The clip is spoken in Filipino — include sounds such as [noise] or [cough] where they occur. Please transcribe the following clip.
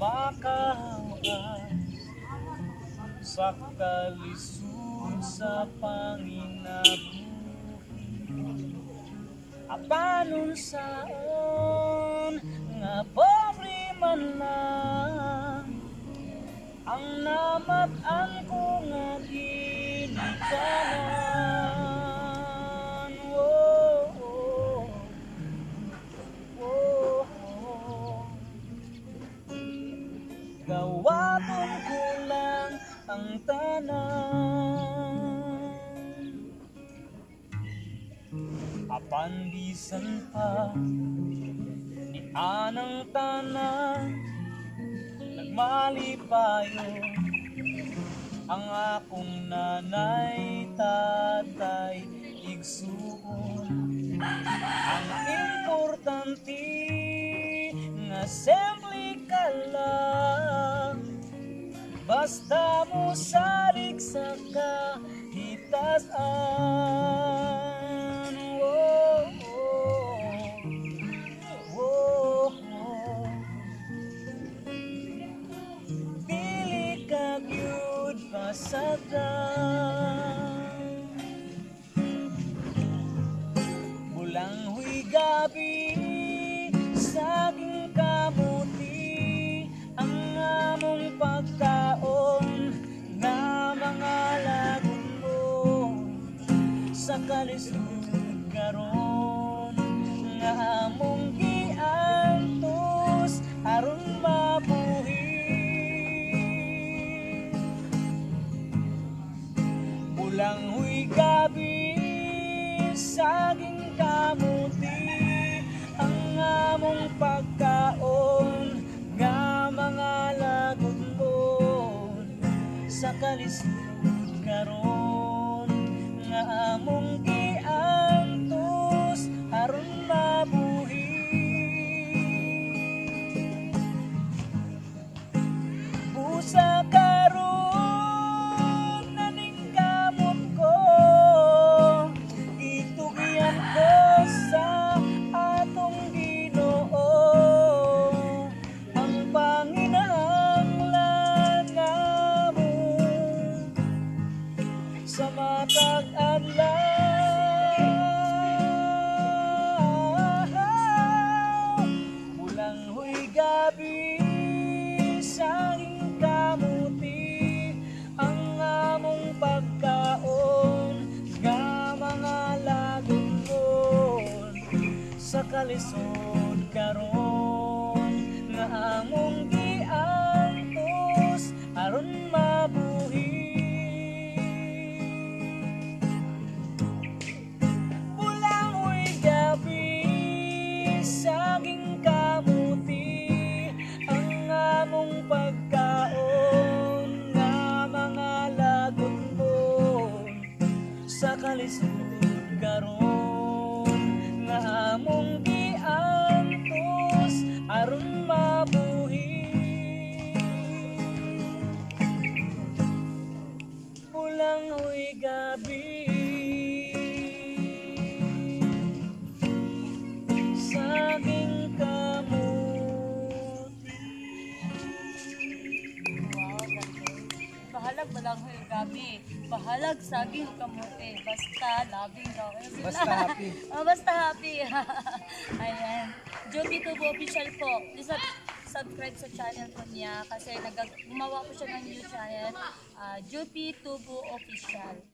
makawas sa kalisod sa panginabuhi Apanon saon nga pobre man lang. Ang namat-an ko Gawaton ko lang ang tanan Apandisan pa ni anang tanan Nagmalipayo ang akong nanay, tatay, igsuon. Ang importante nga simple Basta mo salig sa kahitasan oh, oh, oh, oh. Dili ka gyud pasagdan Bulang huy gabi kalisod karon nga among giantos aron mabuhi. Bulang huy gabi saging kamuti ang among pagkaon nga mga lagot mo. Sa kalisod sa sa kalisod karon. Nga among giantos aron mabuhi. Bulang huy gabi kamuti. Ang pagkaon nga mga lagon mo sa Bulang huy gabi saging kamuti Wow. Bahalag balang yung gabi. Bahalag saging kamote. Basta labing daw. Sila? Basta happy. [laughs] oh, basta happy. [laughs] Ayan. Joby Tubo official po. Sub- subscribe sa channel po niya kasi nag gumawa po siya ng new channel. Uh, Joby Tubo official.